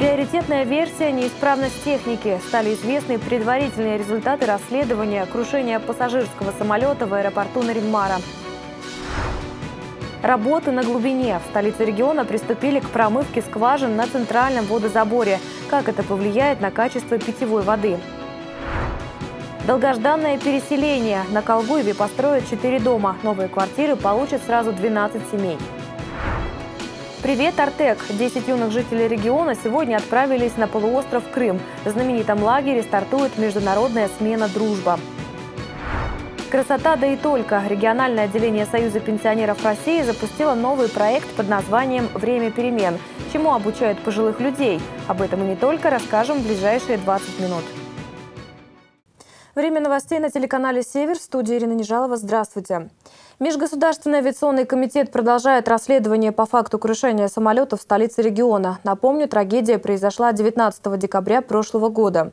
Приоритетная версия – неисправность техники. Стали известны предварительные результаты расследования крушения пассажирского самолета в аэропорту Наринмара. Работы на глубине. В столице региона приступили к промывке скважин на центральном водозаборе. Как это повлияет на качество питьевой воды? Долгожданное переселение. На Колгуеве построят 4 дома. Новые квартиры получат сразу 12 семей. Привет, Артек! 10 юных жителей региона сегодня отправились на полуостров Крым. В знаменитом лагере стартует международная смена «Дружба». Красота, да и только. Региональное отделение Союза пенсионеров России запустило новый проект под названием «Время перемен», чему обучают пожилых людей. Об этом и не только расскажем в ближайшие 20 минут. Время новостей на телеканале «Север». В студии Ирина Нежалова. Здравствуйте. Межгосударственный авиационный комитет продолжает расследование по факту крушения самолета в столице региона. Напомню, трагедия произошла 19 декабря прошлого года.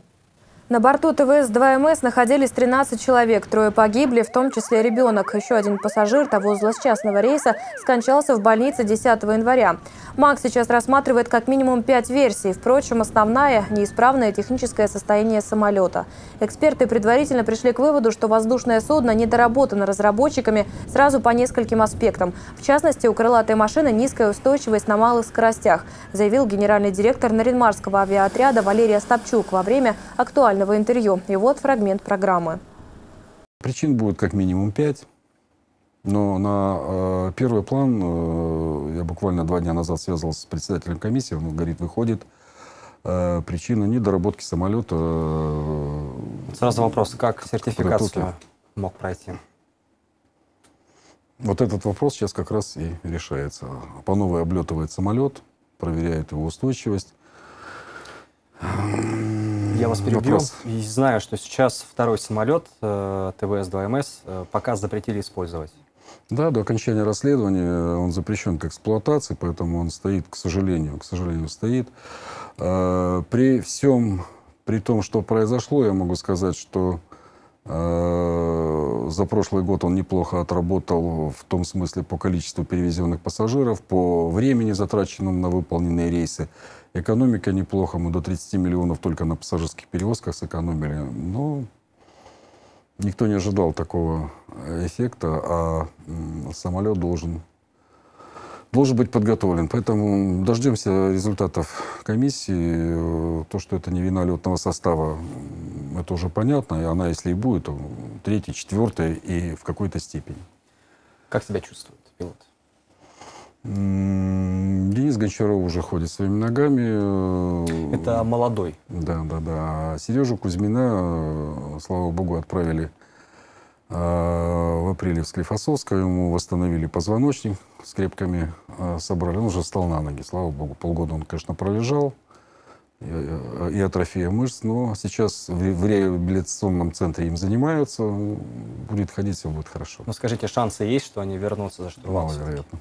На борту ТВС-2МС находились 13 человек, трое погибли, в том числе ребенок. Еще один пассажир того злосчастного рейса скончался в больнице 10 января. МАК сейчас рассматривает как минимум пять версий. Впрочем, основная – неисправное техническое состояние самолета. Эксперты предварительно пришли к выводу, что воздушное судно недоработано разработчиками сразу по нескольким аспектам. В частности, у крылатой машины низкая устойчивость на малых скоростях, заявил генеральный директор Наринмарского авиаотряда Валерий Остапчук во время актуального специального интервью. И вот фрагмент программы. Причин будет как минимум пять. Но на э, первый план, э, я буквально два дня назад связывался с председателем комиссии, он говорит, выходит э, причина недоработки самолета. Э, Сразу вопрос, как сертификацию мог пройти? Вот этот вопрос сейчас как раз и решается. По новой облетывает самолет, проверяет его устойчивость. Я вас перебью. Вопрос. И знаю, что сейчас второй самолет э, ТВС-2МС э, пока запретили использовать. Да, до окончания расследования он запрещен к эксплуатации, поэтому он стоит, к сожалению, к сожалению, стоит. Э, при всем, при том, что произошло, я могу сказать, что за прошлый год он неплохо отработал в том смысле по количеству перевезенных пассажиров, по времени, затраченному на выполненные рейсы. Экономика неплохо, мы до 30 миллионов только на пассажирских перевозках сэкономили. Но никто не ожидал такого эффекта, а самолет должен, должен быть подготовлен. Поэтому дождемся результатов комиссии. То, что это не вина летного состава, это уже понятно. И она, если и будет, то третья, четвертая и в какой-то степени. Как себя чувствует пилот? Денис Гончаров уже ходит своими ногами. Это молодой. Да, да, да. А Сережу Кузьмина, слава богу, отправили в апреле в Склифосовское. Ему восстановили позвоночник, скрепками а, собрали. Он уже встал на ноги, слава богу. Полгода он, конечно, пролежал. И, атрофия мышц, но сейчас в реабилитационном центре им занимаются. Будет ходить, все будет хорошо. Ну, скажите, шансы есть, что они вернутся за штурвал? Маловероятно.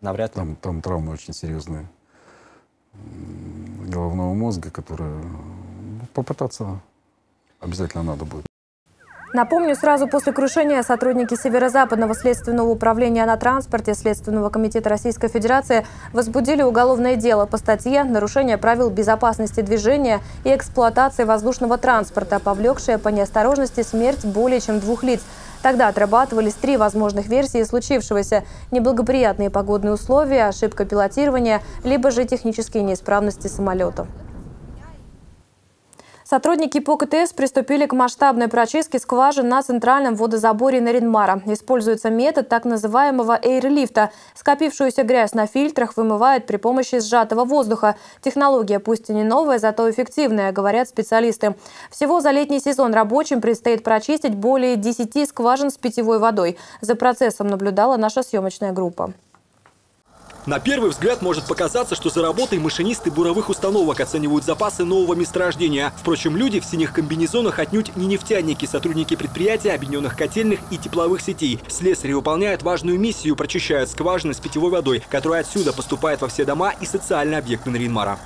Навряд ли. Там, там травмы очень серьезные головного мозга, которые ну, попытаться обязательно надо будет. Напомню, сразу после крушения сотрудники Северо-Западного следственного управления на транспорте Следственного комитета Российской Федерации возбудили уголовное дело по статье «Нарушение правил безопасности движения и эксплуатации воздушного транспорта, повлекшее по неосторожности смерть более чем двух лиц». Тогда отрабатывались три возможных версии случившегося. Неблагоприятные погодные условия, ошибка пилотирования, либо же технические неисправности самолета. Сотрудники ПОКТС приступили к масштабной прочистке скважин на центральном водозаборе Наринмара. Используется метод так называемого эйрлифта. Скопившуюся грязь на фильтрах вымывает при помощи сжатого воздуха. Технология пусть и не новая, зато эффективная, говорят специалисты. Всего за летний сезон рабочим предстоит прочистить более 10 скважин с питьевой водой. За процессом наблюдала наша съемочная группа. На первый взгляд может показаться, что за работой машинисты буровых установок оценивают запасы нового месторождения. Впрочем, люди в синих комбинезонах отнюдь не нефтяники, сотрудники предприятия, объединенных котельных и тепловых сетей. Слесари выполняют важную миссию, прочищают скважины с питьевой водой, которая отсюда поступает во все дома и социальные объекты Наринмара.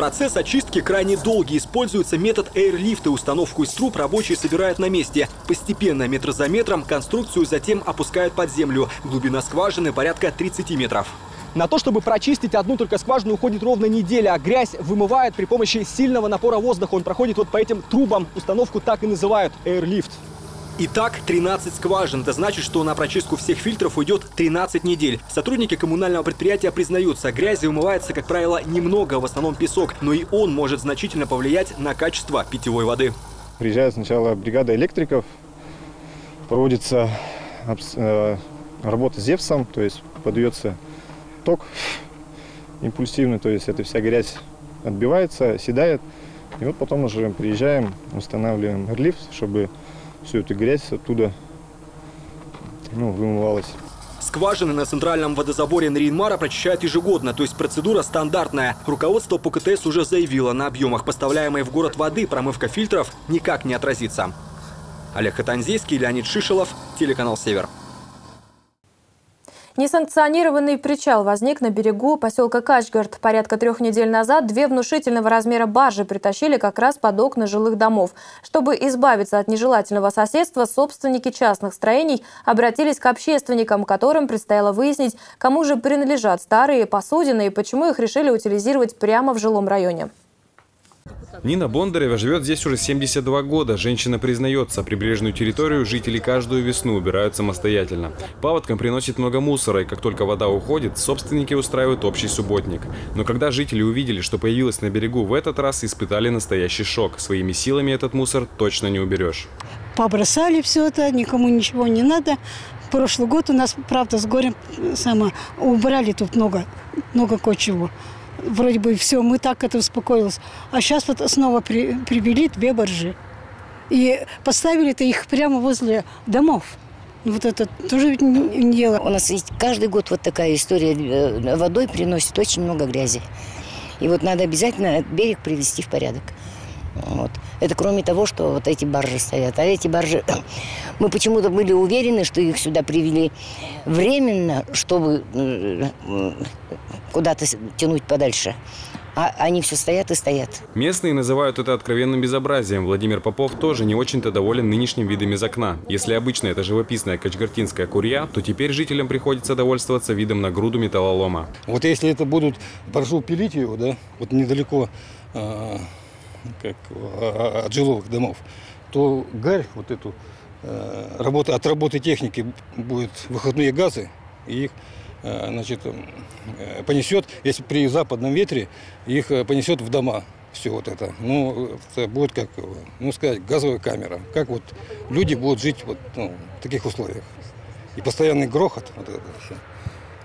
Процесс очистки крайне долгий. Используется метод эйрлифта. Установку из труб рабочие собирают на месте. Постепенно, метр за метром, конструкцию затем опускают под землю. Глубина скважины порядка 30 метров. На то, чтобы прочистить одну только скважину, уходит ровно неделя, а грязь вымывает при помощи сильного напора воздуха. Он проходит вот по этим трубам. Установку так и называют – Airlift. Итак, 13 скважин. Это значит, что на прочистку всех фильтров уйдет 13 недель. Сотрудники коммунального предприятия признаются, грязи умывается, как правило, немного, в основном песок, но и он может значительно повлиять на качество питьевой воды. Приезжает сначала бригада электриков, проводится э, работа с ЗЕВСом, то есть подается ток импульсивный, то есть эта вся грязь отбивается, седает. И вот потом уже приезжаем, устанавливаем эрлифт, чтобы всю эту грязь оттуда ну, вымывалась. Скважины на центральном водозаборе Нринмара прочищают ежегодно, то есть процедура стандартная. Руководство по КТС уже заявило, на объемах поставляемой в город воды промывка фильтров никак не отразится. Олег Хатанзейский, Леонид Шишелов, телеканал «Север». Несанкционированный причал возник на берегу поселка Качгард. Порядка трех недель назад две внушительного размера баржи притащили как раз под окна жилых домов. Чтобы избавиться от нежелательного соседства, собственники частных строений обратились к общественникам, которым предстояло выяснить, кому же принадлежат старые посудины и почему их решили утилизировать прямо в жилом районе. Нина Бондарева живет здесь уже 72 года. Женщина признается, прибрежную территорию жители каждую весну убирают самостоятельно. Паводкам приносит много мусора, и как только вода уходит, собственники устраивают общий субботник. Но когда жители увидели, что появилось на берегу в этот раз, испытали настоящий шок. Своими силами этот мусор точно не уберешь. Побросали все это, никому ничего не надо. Прошлый год у нас, правда, с горем само убрали тут много, много кое-чего вроде бы все, мы так это успокоились. А сейчас вот снова при, привели две боржи. И поставили это их прямо возле домов. Вот это тоже не дело. У нас есть каждый год вот такая история. Э, водой приносит очень много грязи. И вот надо обязательно берег привести в порядок. Вот. Это кроме того, что вот эти баржи стоят. А эти баржи, мы почему-то были уверены, что их сюда привели временно, чтобы э, куда-то тянуть подальше. А они все стоят и стоят. Местные называют это откровенным безобразием. Владимир Попов тоже не очень-то доволен нынешним видом из окна. Если обычно это живописная качгартинская курья, то теперь жителям приходится довольствоваться видом на груду металлолома. Вот если это будут боржу пилить его, да, вот недалеко а, как, а, от жилых домов, то гарь, вот эту, а, работа, от работы техники будет выходные газы, и их Э, значит, э, понесет, если при западном ветре, их э, понесет в дома. Все вот это. Ну, это будет как, ну, сказать, газовая камера. Как вот люди будут жить вот, ну, в таких условиях. И постоянный грохот, вот это все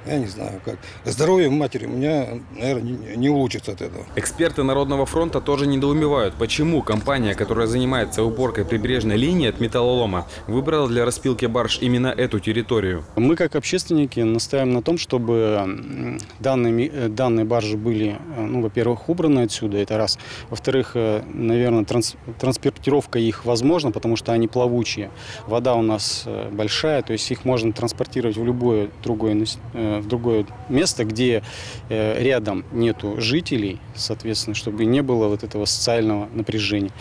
я не знаю как. Здоровье матери у меня, наверное, не, не улучшится от этого. Эксперты Народного фронта тоже недоумевают, почему компания, которая занимается уборкой прибрежной линии от металлолома, выбрала для распилки барж именно эту территорию. Мы, как общественники, настаиваем на том, чтобы данные, э, данные баржи были, э, ну, во-первых, убраны отсюда, это раз. Во-вторых, э, наверное, транс, транспортировка их возможна, потому что они плавучие. Вода у нас большая, то есть их можно транспортировать в любое другое в другое место, где э, рядом нету жителей, соответственно, чтобы не было вот этого социального напряжения.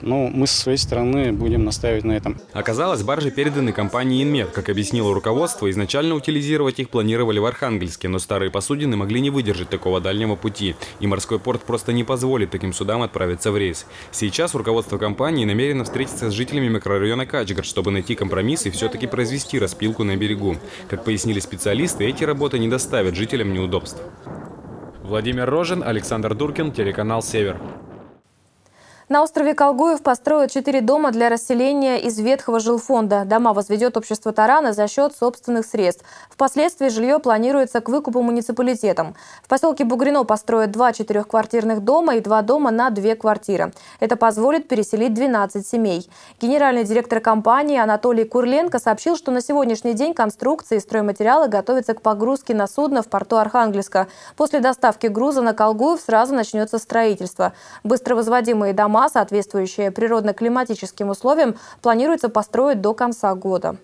Но мы со своей стороны будем настаивать на этом. Оказалось, баржи переданы компании «Инмет». Как объяснило руководство, изначально утилизировать их планировали в Архангельске, но старые посудины могли не выдержать такого дальнего пути, и морской порт просто не позволит таким судам отправиться в рейс. Сейчас руководство компании намерено встретиться с жителями микрорайона Качгар, чтобы найти компромисс и все-таки произвести распилку на берегу. Как пояснили специалисты, эти работы не доставят жителям неудобств. Владимир Рожин, Александр Дуркин, телеканал «Север». На острове Колгуев построят четыре дома для расселения из ветхого жилфонда. Дома возведет общество Тарана за счет собственных средств. Впоследствии жилье планируется к выкупу муниципалитетом. В поселке Бугрино построят два четырехквартирных дома и два дома на две квартиры. Это позволит переселить 12 семей. Генеральный директор компании Анатолий Курленко сообщил, что на сегодняшний день конструкции и стройматериалы готовятся к погрузке на судно в порту Архангельска. После доставки груза на Колгуев сразу начнется строительство. Быстро возводимые дома дома, соответствующие природно-климатическим условиям, планируется построить до конца года.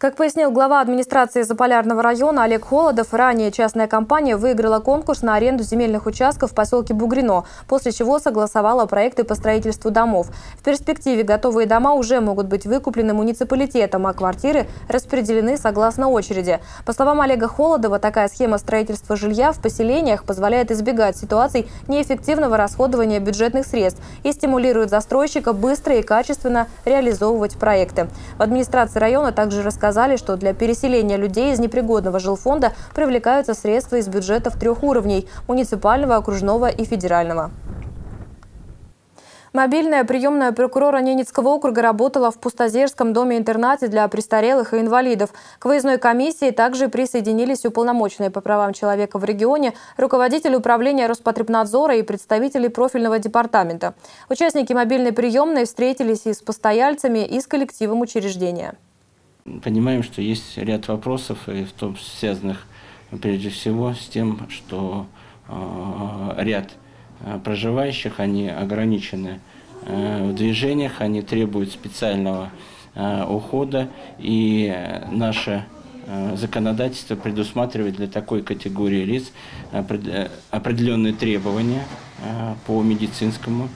Как пояснил глава администрации Заполярного района Олег Холодов, ранее частная компания выиграла конкурс на аренду земельных участков в поселке Бугрино, после чего согласовала проекты по строительству домов. В перспективе готовые дома уже могут быть выкуплены муниципалитетом, а квартиры распределены согласно очереди. По словам Олега Холодова, такая схема строительства жилья в поселениях позволяет избегать ситуаций неэффективного расходования бюджетных средств и стимулирует застройщика быстро и качественно реализовывать проекты. В администрации района также рассказали, сказали, что для переселения людей из непригодного жилфонда привлекаются средства из бюджетов трех уровней – муниципального, окружного и федерального. Мобильная приемная прокурора Ненецкого округа работала в Пустозерском доме-интернате для престарелых и инвалидов. К выездной комиссии также присоединились уполномоченные по правам человека в регионе, руководитель управления Роспотребнадзора и представители профильного департамента. Участники мобильной приемной встретились и с постояльцами, и с коллективом учреждения понимаем, что есть ряд вопросов, и в том связанных прежде всего с тем, что э, ряд э, проживающих, они ограничены э, в движениях, они требуют специального ухода, и наше законодательство предусматривает для такой категории лиц определенные требования по медицинскому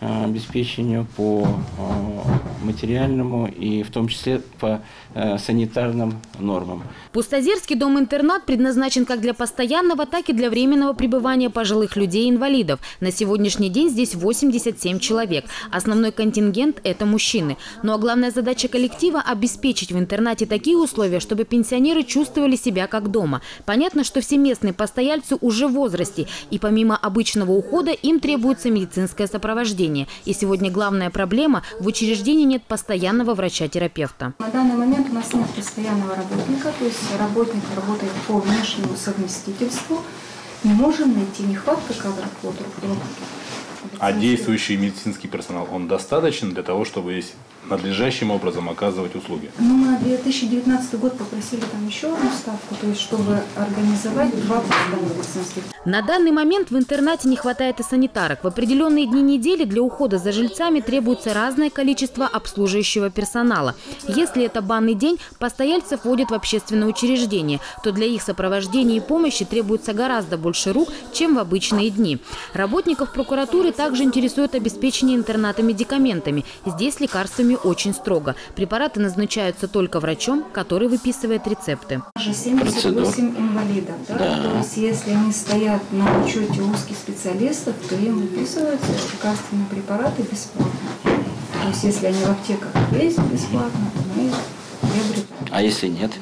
обеспечению, по э, материальному и в том числе по э, санитарным нормам. Пустозерский дом-интернат предназначен как для постоянного, так и для временного пребывания пожилых людей-инвалидов. На сегодняшний день здесь 87 человек. Основной контингент – это мужчины. Ну а главная задача коллектива – обеспечить в интернате такие условия, чтобы пенсионеры чувствовали себя как дома. Понятно, что все местные постояльцы уже в возрасте, и помимо обычного ухода им требуется медицинское сопровождение учреждения. И сегодня главная проблема – в учреждении нет постоянного врача-терапевта. На данный момент у нас нет постоянного работника, то есть работник работает по внешнему совместительству. Не можем найти нехватка кадров по друг другу. А действующий медицинский персонал, он достаточен для того, чтобы надлежащим образом оказывать услуги? Ну, мы на 2019 год попросили там еще одну ставку, то есть чтобы организовать два медицинских. На данный момент в интернате не хватает и санитарок. В определенные дни недели для ухода за жильцами требуется разное количество обслуживающего персонала. Если это банный день, постояльцев вводят в общественное учреждение, то для их сопровождения и помощи требуется гораздо больше рук, чем в обычные дни. Работников прокуратуры также интересует обеспечение интерната медикаментами. Здесь лекарствами очень строго. Препараты назначаются только врачом, который выписывает рецепты. 78 инвалидов. Да? Да. То есть если они стоят на учете узких специалистов, то им выписываются лекарственные препараты бесплатно. То есть если они в аптеках есть бесплатно, то мы их приобретаем. А если нет?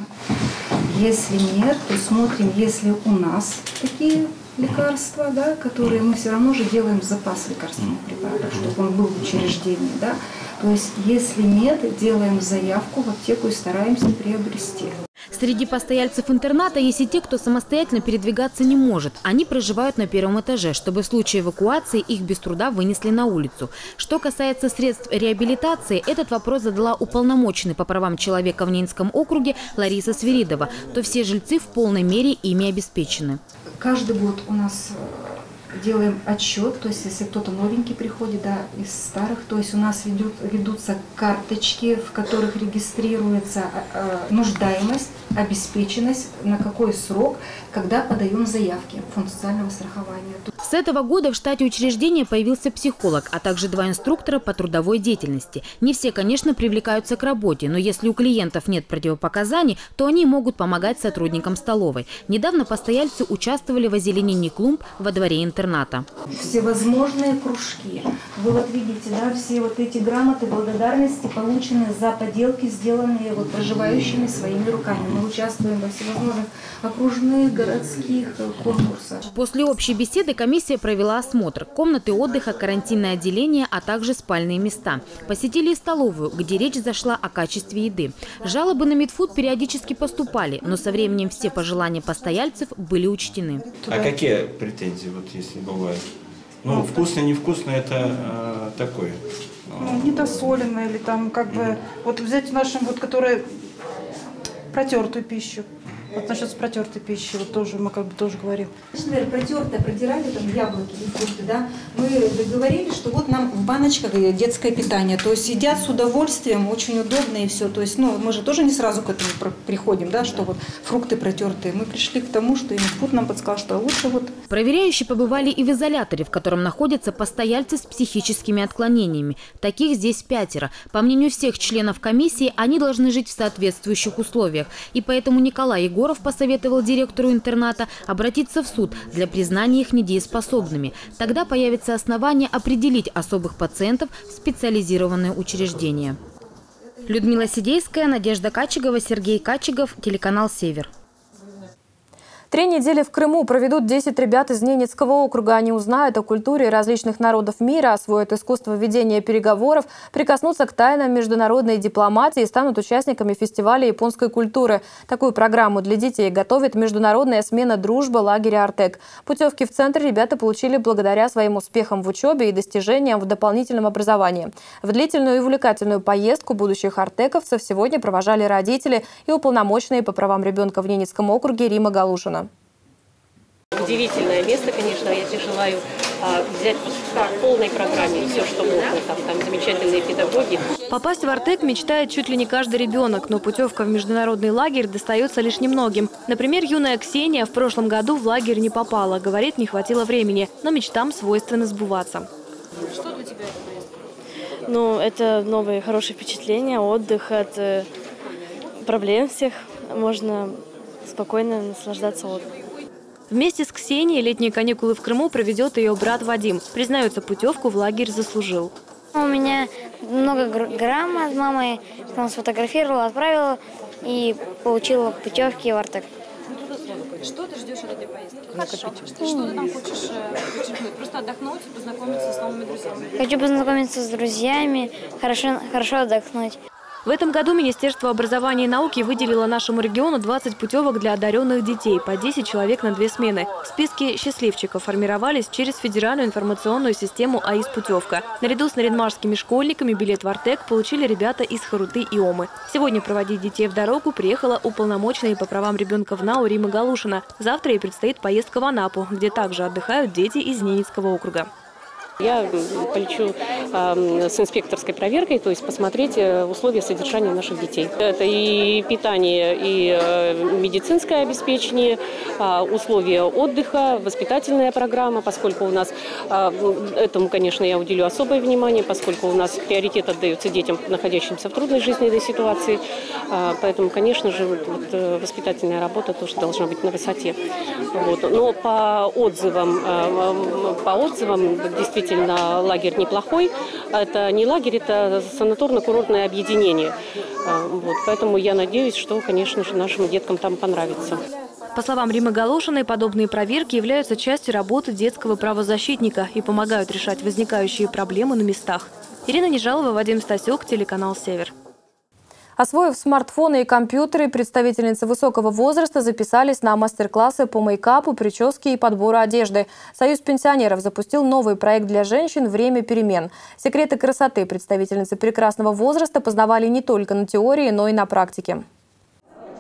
Если нет, то смотрим, если у нас такие лекарства, да, которые мы все равно же делаем запас лекарственных препаратов, чтобы он был в учреждении. Да. То есть, если нет, делаем заявку в аптеку и стараемся приобрести. Среди постояльцев интерната есть и те, кто самостоятельно передвигаться не может. Они проживают на первом этаже, чтобы в случае эвакуации их без труда вынесли на улицу. Что касается средств реабилитации, этот вопрос задала уполномоченный по правам человека в Ненецком округе Лариса Свиридова. То все жильцы в полной мере ими обеспечены. Каждый год у нас делаем отчет, то есть если кто-то новенький приходит, да, из старых, то есть у нас ведут, ведутся карточки, в которых регистрируется э, нуждаемость, обеспеченность, на какой срок, когда подаем заявки в фонд социального страхования. С этого года в штате учреждения появился психолог, а также два инструктора по трудовой деятельности. Не все, конечно, привлекаются к работе, но если у клиентов нет противопоказаний, то они могут помогать сотрудникам столовой. Недавно постояльцы участвовали в озеленении клумб во дворе интерната. Всевозможные кружки. Вы вот видите, да, все вот эти грамоты благодарности получены за поделки, сделанные вот проживающими своими руками. Мы участвуем во всевозможных окружных, городских конкурсах. После общей беседы комиссия провела осмотр. Комнаты отдыха, карантинное отделение, а также спальные места. Посетили и столовую, где речь зашла о качестве еды. Жалобы на Медфуд периодически поступали, но со временем все пожелания постояльцев были учтены. А какие претензии, вот если бывают? Ну, вкусно, невкусно, это э, такое. Ну, недосолено или там как бы... Вот взять нашим, вот, которые протертую пищу. Вот насчет протертой пищи, вот тоже мы как бы тоже говорим. Например, протертое, протирали там яблоки или фрукты, да, мы говорили, что вот нам в баночках детское питание, то есть едят с удовольствием, очень удобно и все. То есть, ну, мы же тоже не сразу к этому приходим, да, что вот фрукты протертые. Мы пришли к тому, что инфуд нам подсказал, что лучше вот. Проверяющие побывали и в изоляторе, в котором находятся постояльцы с психическими отклонениями. Таких здесь пятеро. По мнению всех членов комиссии, они должны жить в соответствующих условиях. И поэтому Николай Егоров посоветовал директору интерната обратиться в суд для признания их недееспособными. Тогда появится основание определить особых пациентов в специализированное учреждение. Людмила Сидейская, Надежда Качегова, Сергей Качегов, телеканал «Север». Три недели в Крыму проведут 10 ребят из Ненецкого округа. Они узнают о культуре различных народов мира, освоят искусство ведения переговоров, прикоснутся к тайнам международной дипломатии и станут участниками фестиваля японской культуры. Такую программу для детей готовит международная смена дружбы лагеря «Артек». Путевки в центр ребята получили благодаря своим успехам в учебе и достижениям в дополнительном образовании. В длительную и увлекательную поездку будущих артековцев сегодня провожали родители и уполномоченные по правам ребенка в Ненецком округе Рима Галушина. Удивительное место, конечно. Я тебе желаю а, взять в полной программе все, что можно. Там, там замечательные педагоги. Попасть в Артек мечтает чуть ли не каждый ребенок, но путевка в международный лагерь достается лишь немногим. Например, юная Ксения в прошлом году в лагерь не попала. Говорит, не хватило времени, но мечтам свойственно сбываться. Что для тебя это поездка? Ну, это новые хорошие впечатления, отдых от э, проблем всех. Можно спокойно наслаждаться отдыхом. Вместе с Ксенией летние каникулы в Крыму проведет ее брат Вадим. Признается, путевку в лагерь заслужил. У меня много грамм от мамы, там сфотографировала, отправила и получила путевки в Артек. Что ты ждешь от этой поездки? Хорошо. Что, что ты там хочешь э, подчеркнуть? Просто отдохнуть и познакомиться с новыми друзьями? Хочу познакомиться с друзьями, хорошо, хорошо отдохнуть. В этом году Министерство образования и науки выделило нашему региону 20 путевок для одаренных детей, по 10 человек на две смены. Списки счастливчиков формировались через федеральную информационную систему АИС «Путевка». Наряду с наринмарскими школьниками билет в Артек получили ребята из Харуты и Омы. Сегодня проводить детей в дорогу приехала уполномоченная по правам ребенка в НАУ Рима Галушина. Завтра ей предстоит поездка в Анапу, где также отдыхают дети из Ненецкого округа. Я полечу э, с инспекторской проверкой, то есть посмотреть э, условия содержания наших детей. Это и питание, и э, медицинское обеспечение, э, условия отдыха, воспитательная программа, поскольку у нас, э, этому, конечно, я уделю особое внимание, поскольку у нас приоритет отдается детям, находящимся в трудной жизненной ситуации. Э, поэтому, конечно же, вот, э, воспитательная работа тоже должна быть на высоте. Вот. Но по отзывам, по отзывам действительно действительно лагерь неплохой. Это не лагерь, это санаторно-курортное объединение. А, вот, поэтому я надеюсь, что, конечно же, нашим деткам там понравится. По словам Римы Галошиной, подобные проверки являются частью работы детского правозащитника и помогают решать возникающие проблемы на местах. Ирина Нежалова, Вадим Стасюк, телеканал «Север». Освоив смартфоны и компьютеры, представительницы высокого возраста записались на мастер-классы по мейкапу, прическе и подбору одежды. Союз пенсионеров запустил новый проект для женщин «Время перемен». Секреты красоты представительницы прекрасного возраста познавали не только на теории, но и на практике.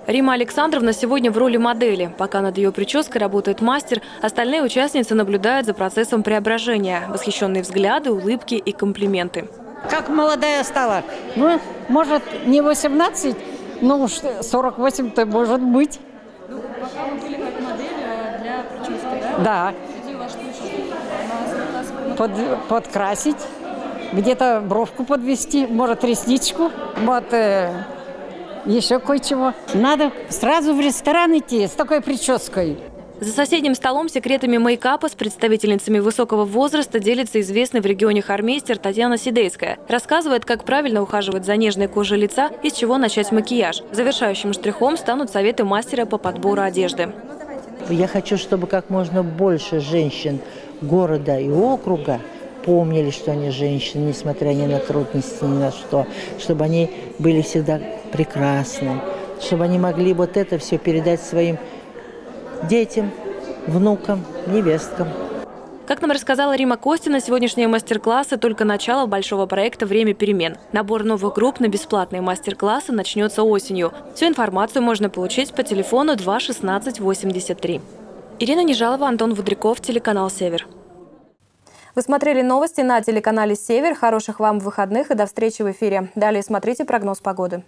Рима Александровна сегодня в роли модели. Пока над ее прической работает мастер, остальные участницы наблюдают за процессом преображения. Восхищенные взгляды, улыбки и комплименты. Как молодая стала. Ну, может, не 18, но уж 48-то может быть. Ну, пока вы были как модель э, для прически, да? Да. Под, подкрасить, где-то бровку подвести, может, ресничку, вот э, еще кое-чего. Надо сразу в ресторан идти с такой прической. За соседним столом секретами мейкапа с представительницами высокого возраста делится известный в регионе хармейстер Татьяна Сидейская. Рассказывает, как правильно ухаживать за нежной кожей лица и с чего начать макияж. Завершающим штрихом станут советы мастера по подбору одежды. Я хочу, чтобы как можно больше женщин города и округа помнили, что они женщины, несмотря ни на трудности, ни на что, чтобы они были всегда прекрасны, чтобы они могли вот это все передать своим детям, внукам, невесткам. Как нам рассказала Рима Костина, сегодняшние мастер-классы – только начало большого проекта «Время перемен». Набор новых групп на бесплатные мастер-классы начнется осенью. Всю информацию можно получить по телефону 2 16 83. Ирина Нежалова, Антон Вудряков, телеканал «Север». Вы смотрели новости на телеканале «Север». Хороших вам выходных и до встречи в эфире. Далее смотрите прогноз погоды.